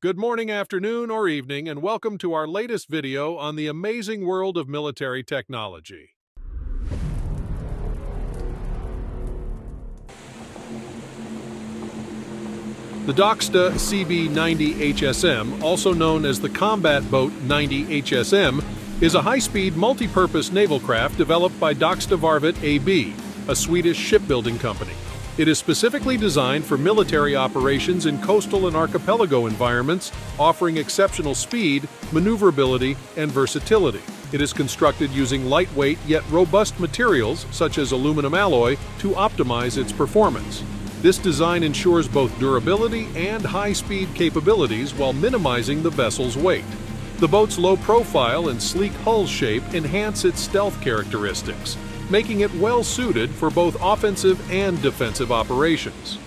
Good morning, afternoon, or evening, and welcome to our latest video on the amazing world of military technology. The Docksta CB-90 HSM, also known as the Combat Boat 90 HSM, is a high-speed, multi-purpose naval craft developed by Dockstavarvet AB, a Swedish shipbuilding company. It is specifically designed for military operations in coastal and archipelago environments, offering exceptional speed, maneuverability, and versatility. It is constructed using lightweight yet robust materials, such as aluminum alloy, to optimize its performance. This design ensures both durability and high-speed capabilities while minimizing the vessel's weight. The boat's low profile and sleek hull shape enhance its stealth characteristics, making it well suited for both offensive and defensive operations.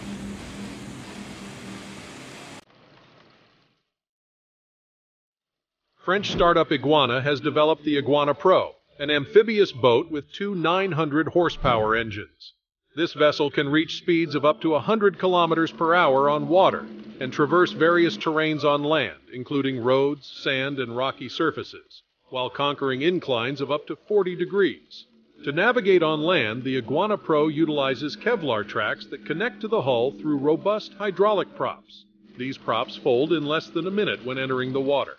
French startup Iguana has developed the Iguana Pro, an amphibious boat with two 900 horsepower engines. This vessel can reach speeds of up to 100 kilometers per hour on water and traverse various terrains on land, including roads, sand, and rocky surfaces, while conquering inclines of up to 40 degrees. To navigate on land, the Iguana Pro utilizes Kevlar tracks that connect to the hull through robust hydraulic props. These props fold in less than a minute when entering the water.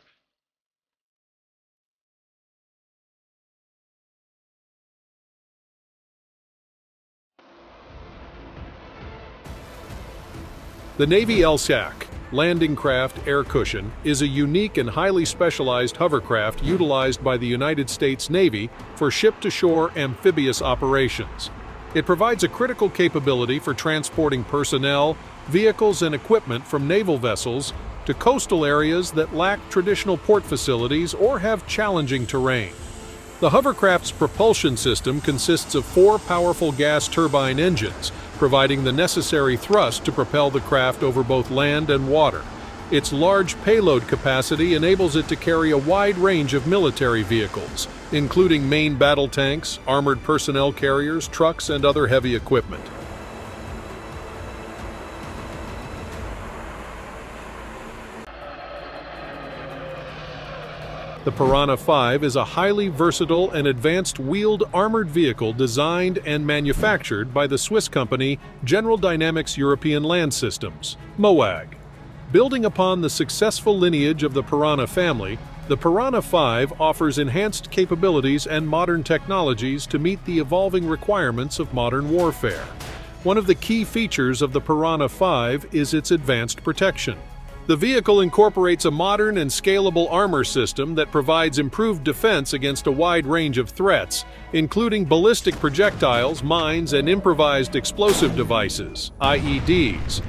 The Navy LCAC, Landing Craft Air Cushion, is a unique and highly specialized hovercraft utilized by the United States Navy for ship-to-shore amphibious operations. It provides a critical capability for transporting personnel, vehicles, and equipment from naval vessels to coastal areas that lack traditional port facilities or have challenging terrain. The hovercraft's propulsion system consists of four powerful gas turbine engines, providing the necessary thrust to propel the craft over both land and water. Its large payload capacity enables it to carry a wide range of military vehicles, including main battle tanks, armored personnel carriers, trucks, and other heavy equipment. The Piranha 5 is a highly versatile and advanced wheeled armored vehicle designed and manufactured by the Swiss company General Dynamics European Land Systems, MOWAG. Building upon the successful lineage of the Piranha family, the Piranha 5 offers enhanced capabilities and modern technologies to meet the evolving requirements of modern warfare. One of the key features of the Piranha 5 is its advanced protection. The vehicle incorporates a modern and scalable armor system that provides improved defense against a wide range of threats, including ballistic projectiles, mines, and improvised explosive devices, IEDs.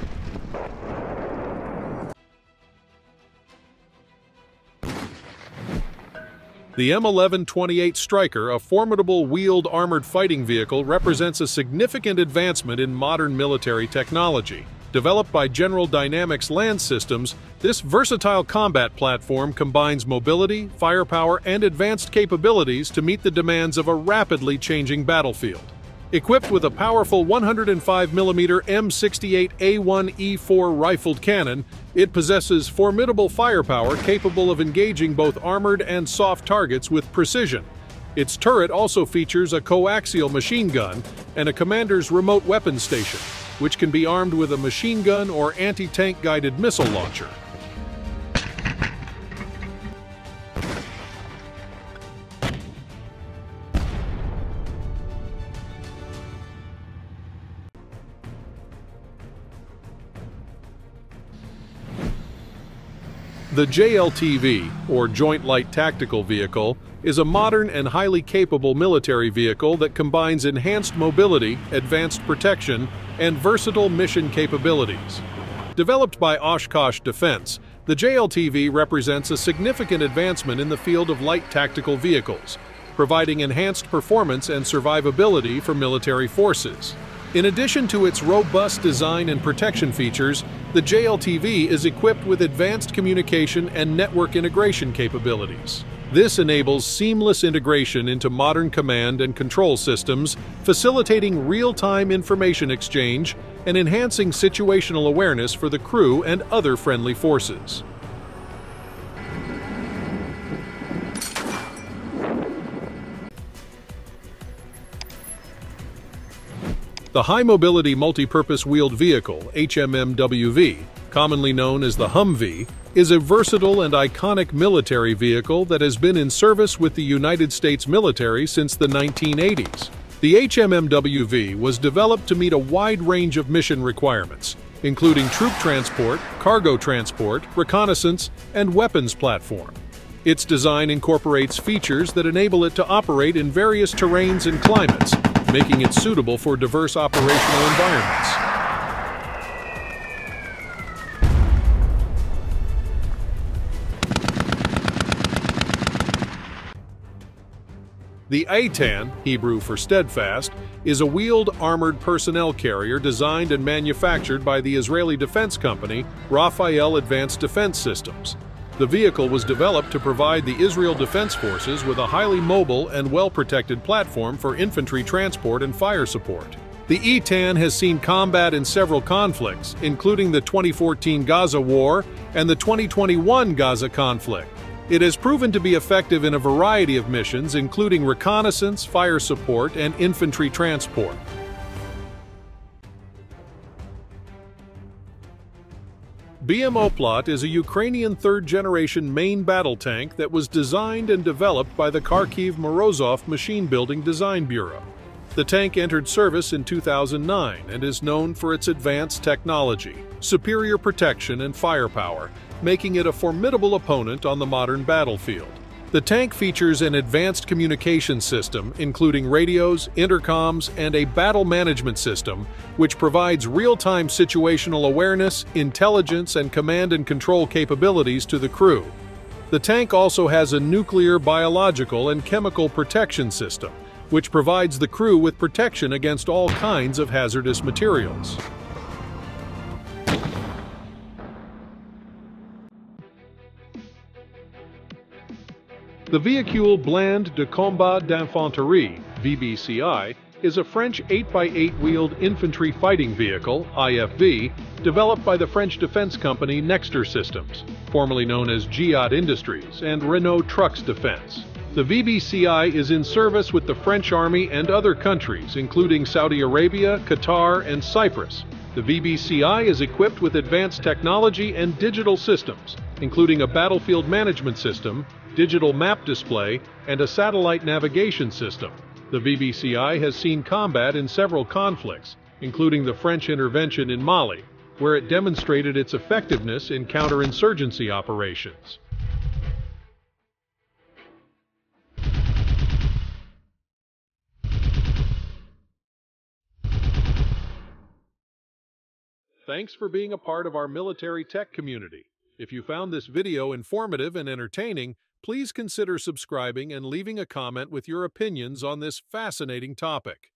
The M1128 Stryker, a formidable wheeled armored fighting vehicle, represents a significant advancement in modern military technology. Developed by General Dynamics Land Systems, this versatile combat platform combines mobility, firepower, and advanced capabilities to meet the demands of a rapidly changing battlefield. Equipped with a powerful 105mm M68A1E4 rifled cannon, it possesses formidable firepower capable of engaging both armored and soft targets with precision. Its turret also features a coaxial machine gun and a commander's remote weapon station which can be armed with a machine gun or anti-tank guided missile launcher. The JLTV, or Joint Light Tactical Vehicle, is a modern and highly capable military vehicle that combines enhanced mobility, advanced protection, and versatile mission capabilities. Developed by Oshkosh Defense, the JLTV represents a significant advancement in the field of light tactical vehicles, providing enhanced performance and survivability for military forces. In addition to its robust design and protection features, the JLTV is equipped with advanced communication and network integration capabilities. This enables seamless integration into modern command and control systems, facilitating real-time information exchange and enhancing situational awareness for the crew and other friendly forces. The High Mobility Multipurpose Wheeled Vehicle, HMMWV, commonly known as the Humvee, is a versatile and iconic military vehicle that has been in service with the United States military since the 1980s. The HMMWV was developed to meet a wide range of mission requirements, including troop transport, cargo transport, reconnaissance, and weapons platform. Its design incorporates features that enable it to operate in various terrains and climates, making it suitable for diverse operational environments. The Eitan, Hebrew for steadfast, is a wheeled armored personnel carrier designed and manufactured by the Israeli defense company Rafael Advanced Defense Systems. The vehicle was developed to provide the Israel Defense Forces with a highly mobile and well-protected platform for infantry transport and fire support. The Eitan has seen combat in several conflicts, including the 2014 Gaza War and the 2021 Gaza conflict. It has proven to be effective in a variety of missions, including reconnaissance, fire support, and infantry transport. BM Oplot is a Ukrainian third-generation main battle tank that was designed and developed by the Kharkiv Morozov Machine Building Design Bureau. The tank entered service in 2009 and is known for its advanced technology, superior protection and firepower, making it a formidable opponent on the modern battlefield. The tank features an advanced communication system, including radios, intercoms, and a battle management system, which provides real-time situational awareness, intelligence, and command and control capabilities to the crew. The tank also has a nuclear, biological, and chemical protection system, which provides the crew with protection against all kinds of hazardous materials. The Véhicule Blindé de Combat d'Infanterie, VBCI, is a French 8x8 wheeled infantry fighting vehicle, IFV, developed by the French defense company Nexter Systems, formerly known as Giat Industries, and Renault Trucks Defense. The VBCI is in service with the French Army and other countries, including Saudi Arabia, Qatar, and Cyprus. The VBCI is equipped with advanced technology and digital systems, including a battlefield management system, digital map display, and a satellite navigation system. The VBCI has seen combat in several conflicts, including the French intervention in Mali, where it demonstrated its effectiveness in counterinsurgency operations. Thanks for being a part of our military tech community. If you found this video informative and entertaining, please consider subscribing and leaving a comment with your opinions on this fascinating topic.